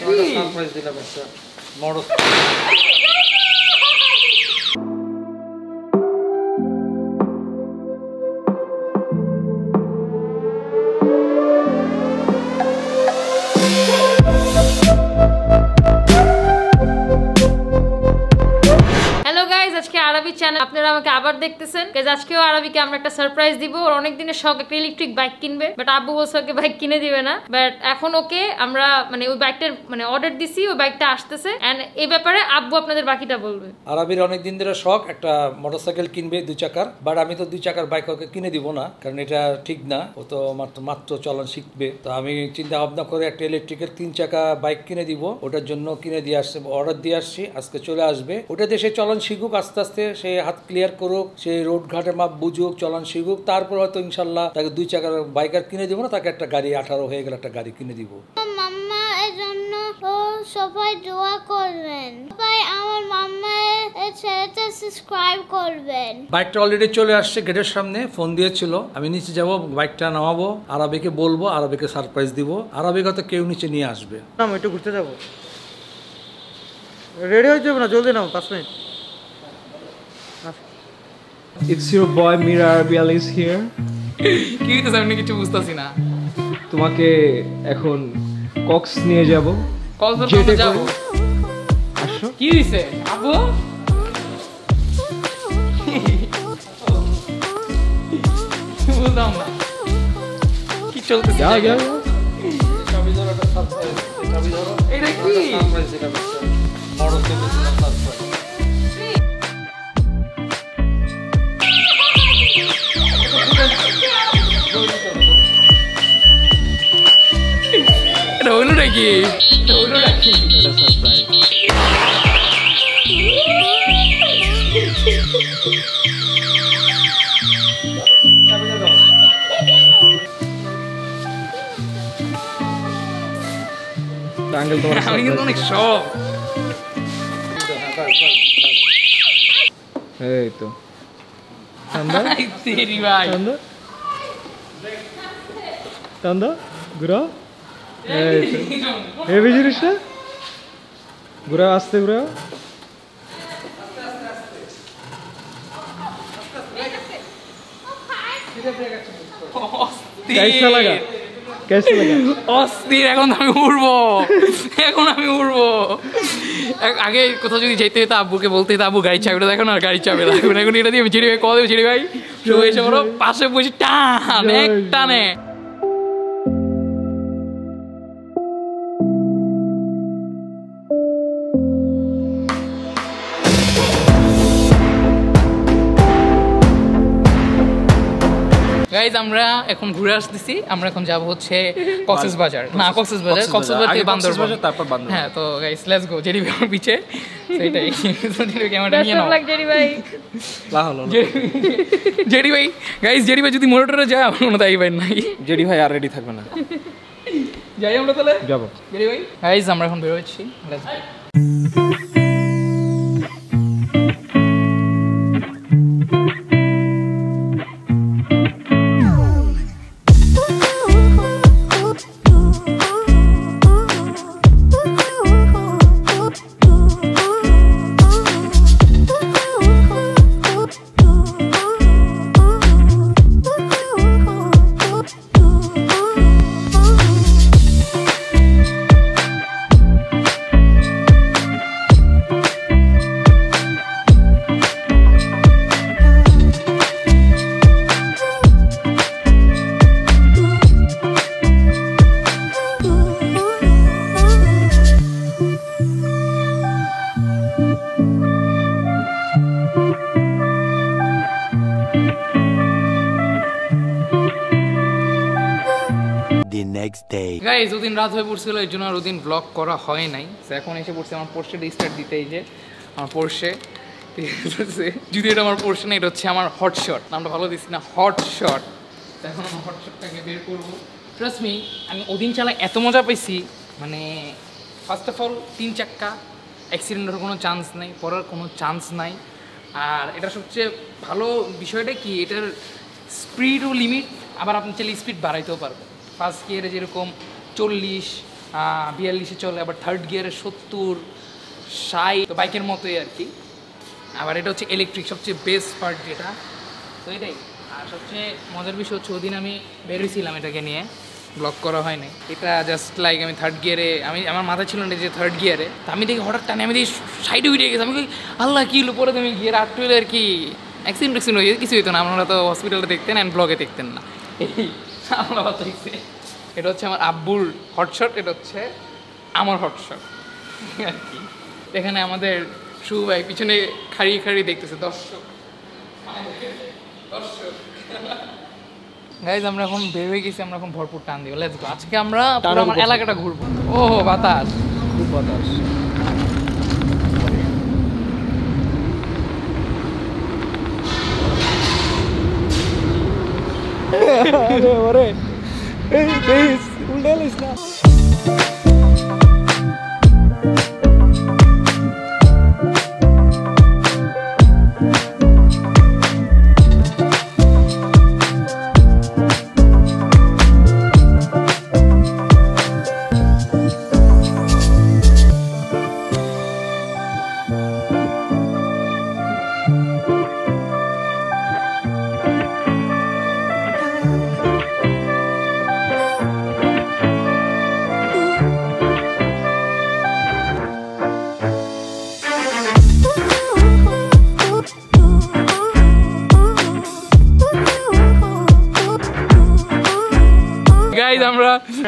Surprise দিলাম একটা। Motor channel আপনারা আমাকে আবার দেখতেছেন। আজকেও আরবিকে আমরা একটা সারপ্রাইজ দিব। ওর অনেক দিনের শখ, একটা ইলেকট্রিক বাইক কিনবে। বাট আব্বু বলছে ওকে বাইক কিনে দিবে না। বাট এখন ওকে আমরা মানে ওই বাইকটার মানে অর্ডার দিছি, ওই বাইকটা আসতেছে। এন্ড এই ব্যাপারে আব্বু আপনাদের বাকিটা বলবে। আরবির অনেক দিন ধরে শখ, একটা মোটরসাইকেল কিনবে দুই চাকার। বাট আমি তো দুই চাকার বাইক ওকে কিনে দিব না, কারণ এটা ঠিক না। ও তো মাত্র মাত্র চলন শিখবে। তো আমি চিন্তা ভাবনা করে একটা ইলেকট্রিকের তিন চাকা বাইক কিনে দিব। ওটার জন্য কিনে দিয়ে আসছে অর্ডার দিয়ে আসছি, আজকে চলে আসবে। ওটা দেশে চলন শিখুক, আস্তে আস্তে সে হাত ক্লিয়ার করুক সে রোড ঘাটে মাপ বুঝুক চলন শিখুক তারপর হয়তো ইনশাল্লাহ তাকে দুই চাকার বাইকার কিনে দিব না তাকে একটা গাড়ি আঠারো হয়ে গেলে একটা গাড়ি কিনে দিব। মাম্মা এর জন্য সবাই দোয়া করবেন। সবাই আমার মাম্মা চ্যানেলটা সাবস্ক্রাইব করবেন। বাইকটা অলরেডি চলে আসছে গেটের সামনে ফোন দিয়েছিল আমি নিচে যাব বাইকটা নামাবো আরবিকে বলব আরবিকে সারপ্রাইজ দিব আরবিকে হয়তো কেউ নিচে নিয়ে আসবে। নাম একটু ঘুরতে যাব। রেডি হয়ে যাবে না? জলদি নাও পাঁচ minute It's your boy Mira Arbial is here. কি হইতেছে আমি কিছু বুঝতেছি না। তোমাকে এখন কক্স নিয়ে যাব। কক্সবাজার যাব। আসো। কি হইছে? আবু বুঝলাম না। কি চলতেছে? যাও যাও। এটা কি? নাকি এটা হইল নাকি এটা সারপ্রাইজ আঙ্কেল তোমার আমি কিন্তু অনেক শখ এই তো ঠান্ডা আই তেরি ভাই ঠান্ডা ঠান্ডা ঘুরাও হেভি জিনিস না? আসতে অস্থির। এখন আমি উড়বো। এখন আমি উড়বো। আগে কোথাও যদি যেতে হতো আব্বুকে বলতে হতো আব্বু গাড়ি চাবিটা দেখো না গাড়ি চাবি এখন এখন এটা দিয়ে চিড়ি ভাই কদিন দেবে চিড়ি ভাই সবাই এসে বলো পাশে বসে টান এক টানে। গাইজ আমরা এখন ঘুরে আসতেছি। আমরা এখন যাব হচ্ছে কক্সেস বাজার না কক্সেস বাজার কক্সেস বাজার থেকে বান্দরবান। তারপর বান্দরবান। হ্যাঁ তো গাইস লেটস গো জেডি আমার পিছে সেটাই। জেডি ক্যামেরাটা নিয়ে নাও। লাগজারি ভাই। লা হলো জেডি ভাই গাইস জেডি ভাই যদি মোটরে যায় আমার কোনো দায়ী ভাই নাই। জেডি ভাই আর রেডি থাকবে না। যাই আমরা তাহলে? যাব। জেডি ভাই গাইস আমরা এখন বের হচ্ছি let's go next day. Guys ওদিন রাত হয়ে পড়ছিল এর জন্য আর ওদিন ব্লগ করা হয় নাই। এখন এসে পড়ছে আমার পোর্শে রিস্টার্ট দিতে, এই যে আমার পোর্শে যদি এটা আমার পোর্শে না, এটা হচ্ছে আমার হট শট নামটা ভালো দিচ্ছি না হট শট এখন আমার হট শটটাকে বের করব। ট্রাস্ট মি আমি ওদিন চালা এত মজা পেয়েছি মানে ফার্স্ট অফ অল তিন চাক্কা অ্যাক্সিডেন্টের কোনো চান্স নাই, পড়ার কোনো চান্স নাই। আর এটা সবচেয়ে ভালো বিষয়টা কি, এটার স্পিডও লিমিট আবার আপনি চাইলে স্পিড বাড়াইতেও পারবেন। ফার্স্ট গিয়ারে যেরকম চল্লিশ বিয়াল্লিশে চলে, আবার থার্ড গিয়ারে সত্তর, ষাট, তো বাইকের মতোই আর কি। আবার এটা হচ্ছে ইলেকট্রিক সবচেয়ে বেস্ট পার্ট যেটা। তো এটাই। আর সবচেয়ে মজার বিষয় হচ্ছে ওদিন আমি বেরিয়েছিলাম এটাকে নিয়ে। ব্লক করা হয়নি। এটা জাস্ট লাইক আমি থার্ড গিয়ারে আমি, আমার মাথা ছিল না যে থার্ড গিয়ারে তো আমি দেখি হঠাৎ টানে, আমি দেখি সাইডে উঠে গেছি। আমি আল্লাহ, কি হলো? পরে তুমি গিয়ার আটটু আর কি। অ্যাক্সিডেন্ট অ্যাক্সিডেন্ট হয়ে কিছু হতো না। আপনারা তো হসপিটালে দেখতেন অ্যান্ড ব্লগে দেখতেন না। আমরা এটা হচ্ছে আমার আব্বুর হটশট এটা হচ্ছে আমার হটশট আর কি। এখানে আমাদের শু ভাই পিছনে খাড়িয়ে খাড়িয়ে দেখতেছে দর্শক। দর্শক। গাইজ আমরা এখন বের হয়ে গেছি আমরা এখন ভরপুর টান দিব। লেটস গো আজকে আমরা পুরো আমার এলাকাটা ঘুরবো। ও বাতাস। খুব বাতাস। আরে ওরে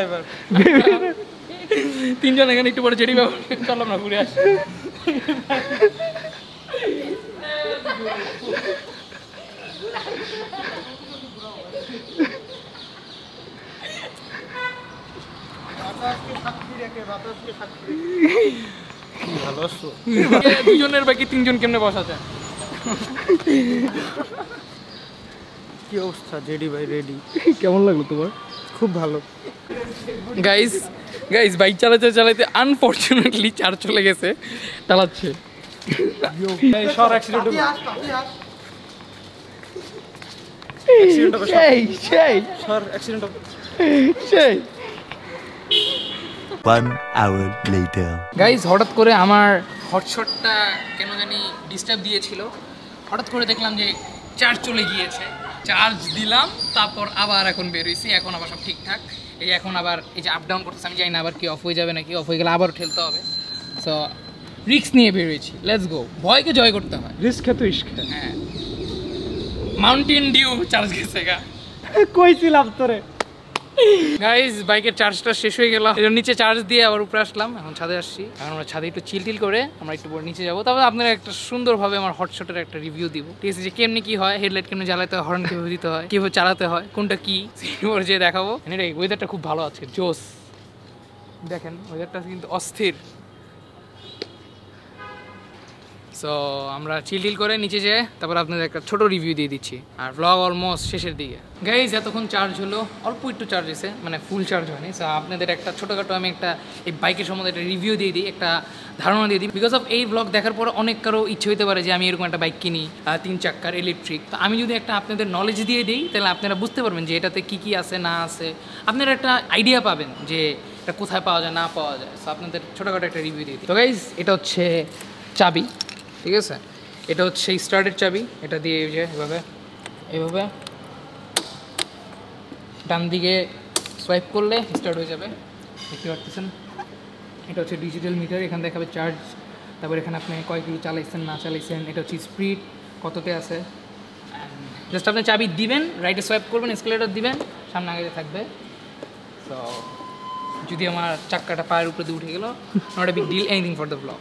আমরা তিনজন এখানে একটু পরে জেডি ব্যবহার চলো আমরা ঘুরে আসি। দুজনের বাকি তিনজন কেমনে বসা যায় কি অবস্থা জেডি ভাই রেডি কেমন লাগল তোমার? খুব ভালো। গাইজ গাইজ বাইক চালাতে চালাতে আনফর্চুনেটলি চার চলে গেছে। চালাচ্ছে। সর অ্যাক্সিডেন্ট সেই সেই। সর অ্যাক্সিডেন্ট সেই। One hour later. গাইজ হঠাৎ করে আমার হটশটটা কেন জানি ডিস্টার্ব দিয়েছিল। হঠাৎ করে দেখলাম যে চার্জ চলে গিয়েছে। চার্জ দিলাম তারপর আবার এখন বেরোইছি এখন আবার সব ঠিকঠাক। এই এখন আবার এই যে আপ ডাউন করতেছে আমি জানি না আবার কি অফ হয়ে যাবে নাকি অফ হয়ে গেলে আবার ঠেলতে হবে। সো রিস্ক নিয়ে বেরোয়েছি লেটস গো ভয়কে জয় করতে হয়। রিস্ক খেতো ইস্ক হ্যাঁ। মাউন্টেন ডিউ চার্জ গেছে গা। কইছিলাম তোরে। গাইজ বাইকের চার্জটা শেষ হয়ে গেল। এর নিচে চার্জ দিয়ে আবার উপরে আসলাম। এখন ছাদে আসছি। এখন আমরা ছাদে একটু চিল টিল করে আমরা একটু নিচে যাব। তারপর আপনারা একটা সুন্দরভাবে আমার হটশটের একটা রিভিউ দিব। ঠিক আছে, যে কেমনি কি হয় হেডলাইট কেমনি জ্বালাতে হয় হর্ন কীভাবে দিতে হয়, কীভাবে চালাতে হয়, কোনটা কি সেগুলো যে দেখাবো। ওয়েদারটা খুব ভালো আছে জোস দেখেন ওয়েদারটা কিন্তু অস্থির। সো আমরা চিল টিল করে নিচে যেয়ে তারপর আপনাদের একটা ছোট রিভিউ দিয়ে দিচ্ছি। আর ব্লগ অলমোস্ট শেষের দিকে। গাইজ এতক্ষণ চার্জ হলো, অল্প একটু চার্জ হয়েছে মানে ফুল চার্জ হয়নি। সো আপনাদের একটা ছোটোখাটো আমি একটা এই বাইকের সম্বন্ধে একটা রিভিউ দিয়ে দিই, একটা ধারণা দিয়ে দিই। বিকজ অফ এই ব্লগ দেখার পর অনেক কারও ইচ্ছে হতে পারে যে আমি এরকম একটা বাইক কিনি তিন চাক্কার ইলেকট্রিক তো আমি যদি একটা আপনাদের নলেজ দিয়ে দিই, তাহলে আপনারা বুঝতে পারবেন যে এটাতে কী কী আছে, না আছে। আপনারা একটা আইডিয়া পাবেন যে এটা কোথায় পাওয়া যায়, না পাওয়া যায়। সো আপনাদের ছোটোখাটো একটা রিভিউ দিয়ে দিই। তো গাইজ এটা হচ্ছে চাবি। ঠিক আছে? এটা হচ্ছে স্টার্টের চাবি, এটা দিয়ে এই যে এভাবে এভাবে। ডান দিকে সোয়াইপ করলে স্টার্ট হয়ে যাবে। দেখতে পারতেছেন? এটা হচ্ছে ডিজিটাল মিটার এখানে দেখাবে চার্জ তারপর এখানে আপনি কয় কিলো চালাইছেন, না চালাইছেন, এটা হচ্ছে স্পিড কততে আছে। জাস্ট আপনি চাবি দিবেন রাইটে সোয়াইপ করবেন স্কেলেটার দিবেন, সামনে আগে থাকবে। তো যদি আমার চাক্কাটা পায়ের উপরে দিয়ে উঠে গেল not a big deal anything for the blog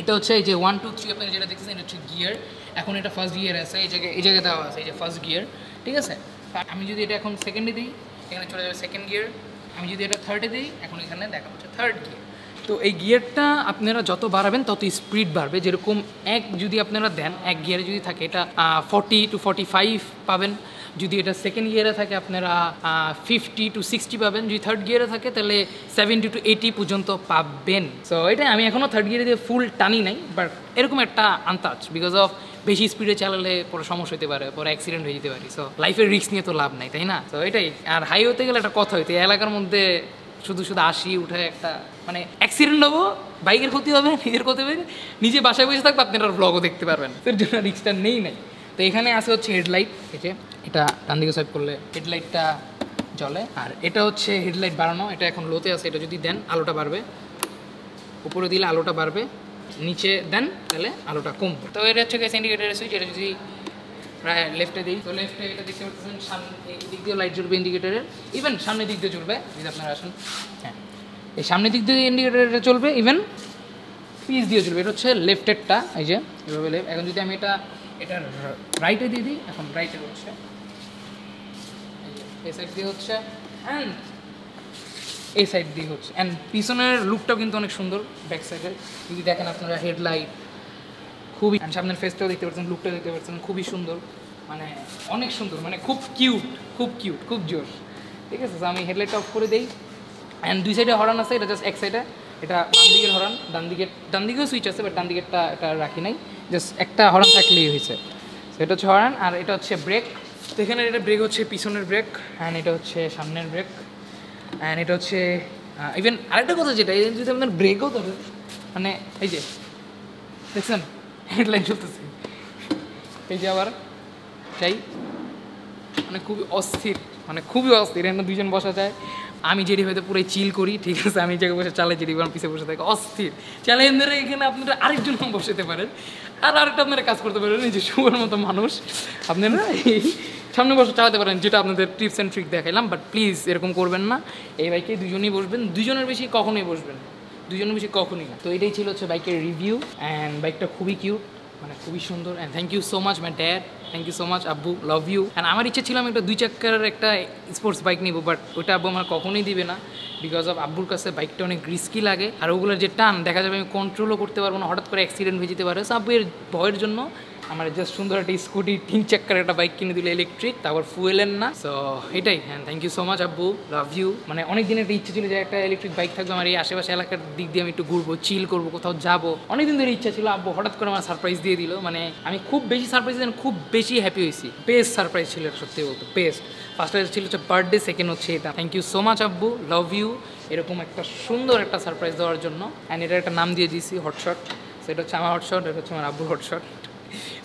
এটা হচ্ছে এই যে ওয়ান টু থ্রি আপনারা যেটা দেখতেছেন, এটা হচ্ছে গিয়ার এখন এটা ফার্স্ট গিয়ার আছে, এই জায়গায় এই জায়গায় দেওয়া আছে, এই যে ফার্স্ট গিয়ার ঠিক আছে? আমি যদি এটা এখন সেকেন্ডে দিই, এখানে চলে যাবে সেকেন্ড গিয়ার আমি যদি এটা থার্ডে দিই, এখন এখানে দেখা হচ্ছে থার্ড গিয়ার তো এই গিয়ারটা আপনারা যত বাড়াবেন, তত স্পিড বাড়বে। যেরকম এক যদি আপনারা দেন, এক গিয়ারে যদি থাকে, এটা ফর্টি টু ফর্টি ফাইভ পাবেন। যদি এটা সেকেন্ড গিয়ারে থাকে, আপনারা ফিফটি টু সিক্সটি পাবেন। যদি থার্ড গিয়ারে থাকে, তাহলে সেভেন্টি টু এইটি পর্যন্ত পাবেন। সো এটা আমি এখনও থার্ড গিয়ারে দিয়ে ফুল টানি নাই বাট এরকম একটা আন্তাজ বিকজ অফ বেশি স্পিডে চালালে পরে সমস্যা হতে পারে, পরে অ্যাক্সিডেন্ট হয়ে যেতে পারে। সো লাইফের রিস্ক নিয়ে তো লাভ নাই, তাই না? তো এটাই। আর হাইওয়েতে গেলে একটা কথা হইতে, এলাকার মধ্যে শুধু শুধু আসি, উঠে একটা মানে অ্যাক্সিডেন্ট হব, বাইকের ক্ষতি হবে, নিজের ক্ষতি হবে, নিজে বাসায় বসে থাকব, আপনারা ব্লগও দেখতে পারবেন এর জন্য রিক্সটা নেই নাই। তো এখানে আছে হচ্ছে হেডলাইট এই যে। এটা ডান দিকে সাইড করলে হেডলাইটটা জ্বলে। আর এটা হচ্ছে হেডলাইট বাড়ানো, এটা এখন লোতে আছে, এটা যদি দেন আলোটা বাড়বে। উপরে দিলে আলোটা বাড়বে, নিচে দেন তাহলে আলোটা কমবে। তো এটা হচ্ছে গ্যাস ইন্ডিকেটারের সুইচ এটা যদি প্রায় লেফটে দিই, তো লেফটে এটা দেখতে পাচ্ছেন, সামনে দিক দিয়ে লাইট জ্বলবে ইন্ডিকেটারের ইভেন সামনের দিক দিয়ে জ্বলবে, যদি আপনারা আসুন হ্যাঁ। এই সামনের দিক দিয়ে ইন্ডিকেটারটা চলবে ইভেন পিস দিয়ে চলবে এটা হচ্ছে লেফটেরটা এই যে, এভাবে এখন যদি আমি এটা এটা রাইটে দিয়ে দিই, এখন রাইটে হচ্ছে এই সাইড দিয়ে হচ্ছে অ্যান্ড এই সাইড দিয়ে হচ্ছে অ্যান্ড পিছনের লুকটাও কিন্তু অনেক সুন্দর ব্যাক সাইডের যদি দেখেন আপনারা হেডলাইট খুবই and সামনের ফেসটাও দেখতে পাচ্ছেন লুকটা দেখতে পাচ্ছেন, খুবই সুন্দর। মানে অনেক সুন্দর মানে খুব কিউট খুব কিউট খুব জোর ঠিক আছে আমি হেডলাইটটা অফ করে দিই। অ্যান্ড দুই সাইডে হরান আছে, এটা জাস্ট এক সাইডে এটা ডান দিকের হরান ডান দিকের ডান দিকেও সুইচ আছে বাট ডান দিকেরটা এটা রাখি নাই। জাস্ট একটা হরান থাকলেই হয়েছে। সেটা হচ্ছে হরান আর এটা হচ্ছে ব্রেক তো এখানে এটা ব্রেক হচ্ছে পিছনের ব্রেক অ্যান্ড এটা হচ্ছে সামনের ব্রেক অ্যান্ড এটা হচ্ছে ইভেন আরেকটা কথা যেটা, এই যদি আপনার ব্রেকও ধরে মানে এই যে, দেখছেন? হেডলাইন চলতেছে। এই যে আবার চাই মানে খুবই অস্থির মানে খুবই অস্থির, এখানে দুজন বসা যায়। আমি যেটি হয়তো পুরো চিল করি ঠিক আছে? আমি এই জায়গায় বসে চালাই যেটি আমার পিছিয়ে বসে থাকি অস্থির। চ্যালেঞ্জের এখানে আপনারা আরেকজন বসাতে পারেন। আর আরেকটা আপনারা কাজ করতে পারেন এই যে শুয়ার মতো মানুষ। আপনারা এই সামনে বসে চালাতে পারেন যেটা আপনাদের টিপস অ্যান্ড ট্রিক দেখাইলাম বাট প্লিজ এরকম করবেন না। এই বাইকে দুজনেই বসবেন দুজনের বেশি কখনোই বসবেন দুজনের বেশি কখনোই না। তো এটাই ছিল হচ্ছে বাইকের রিভিউ অ্যান্ড বাইকটা খুবই কিউট মানে খুবই সুন্দর and thank you so much my dad thank you so much আব্বু লাভ ইউ অ্যান্ড আমার ইচ্ছে ছিল আমি একটা দুই চাকার একটা স্পোর্টস বাইক নিব বাট ওটা আব্বু আমার কখনোই দিবে না বিকজ অফ আব্বুর কাছে বাইকটা অনেক রিস্কি লাগে। আর ওগুলোর যে টান, দেখা যাবে আমি কন্ট্রোলও করতে পারব না, হঠাৎ করে অ্যাক্সিডেন্ট হয়ে যেতে পারে। সো আব্বু এর ভয়ের জন্য আমার জাস্ট সুন্দর একটা স্কুটি, তিন চাক্কার একটা বাইক কিনে দিলে ইলেকট্রিক তারপর ফুয়েলেন না। সো এটাই হ্যাঁ থ্যাংক ইউ সো মাচ আব্বু লাভ ইউ মানে অনেক দিনের একটা ইচ্ছে ছিল যে একটা ইলেকট্রিক বাইক থাকবে আমার এই আশেপাশে এলাকার দিক দিয়ে আমি একটু ঘুরবো চিল করব, কোথাও যাব। অনেক দিন ধরে ইচ্ছা ছিল, আব্বু হঠাৎ করে আমার সারপ্রাইজ দিয়ে দিল। মানে আমি খুব বেশি সারপ্রাইজ খুব বেশি হ্যাপি হয়েছি। বেস্ট সারপ্রাইজ ছিল সত্যি বলতে বেস্ট ফার্স্ট ছিল হচ্ছে বার্থডে সেকেন্ড হচ্ছে এটা। থ্যাংক ইউ সো মাচ আব্বু লাভ ইউ এরকম একটা সুন্দর একটা সারপ্রাইজ দেওয়ার জন্য। অ্যান্ড এটার একটা নাম দিয়ে দিয়েছি হটশট সেটা হচ্ছে আমার হটশট এটা হচ্ছে আমার আব্বুর হটশট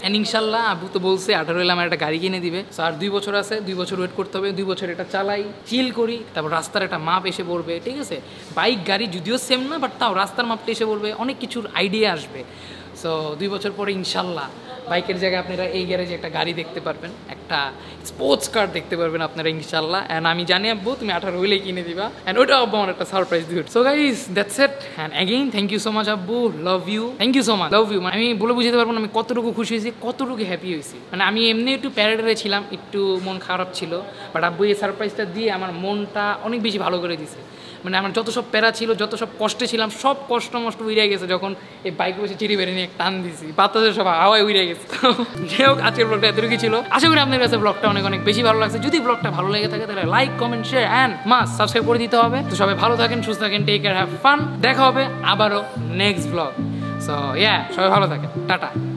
অ্যান্ড ইনশাল্লাহ আবু তো বলছে, আঠারো এলাম একটা গাড়ি কিনে দিবে। স্যার আর দুই বছর আছে, দুই বছর ওয়েট করতে হবে, দুই বছর এটা চালাই চিল করি, তারপর রাস্তার একটা মাপ এসে পড়বে, ঠিক আছে? বাইক গাড়ি যদিও সেম না বাট তাও রাস্তার মাপটা এসে পড়বে, অনেক কিছুর আইডিয়া আসবে। সো দুই বছর পরে ইনশাল্লাহ বাইকের জায়গায় আপনারা এই গ্যারেজে একটা গাড়ি দেখতে পারবেন। একটা স্পোর্টস কার দেখতে পারবেন আপনারা ইনশাল্লাহ অ্যান্ড আমি জানি, আব্বু, তুমি আঠারো হইলেই কিনে দিবা। অ্যান্ড ওটা আব্বু আমার একটা সারপ্রাইজ দিবে so guys that's it and again thank you so much আব্বু। Love you thank you so much love you মানে আমি বলে বুঝতে পারব না, আমি কতটুকু খুশি হয়েছি, কতটুকু হ্যাপি হয়েছি। মানে আমি এমনি একটু প্যারেডে ছিলাম, একটু মন খারাপ ছিল। বাট আব্বু এই সারপ্রাইজটা দিয়ে আমার মনটা অনেক বেশি ভালো করে দিছে। মানে আমার যত সব প্যারা ছিল, যত সব কষ্টে ছিলাম, সব কষ্ট মষ্ট উড়ে গেছে যখন এই বাইক বসে চিড়ি বেড়ে নিয়ে টান দিছি। বাতাসের সব হাওয়ায় উড়ে গেছে। যাই হোক, আজকের ব্লগটা এতটুকু ছিল। আশা করি আপনার কাছে ব্লগটা অনেক অনেক বেশি ভালো লাগছে। যদি ব্লগটা ভালো লেগে থাকে, তাহলে like comment share and must subscribe করে দিতে হবে। তো সবাই ভালো থাকেন, সুস্থ থাকেন টেক কেয়ার হ্যাভ ফান দেখা হবে আবারও নেক্সট ব্লগ সো ইয়া সবাই ভালো থাকেন। টাটা।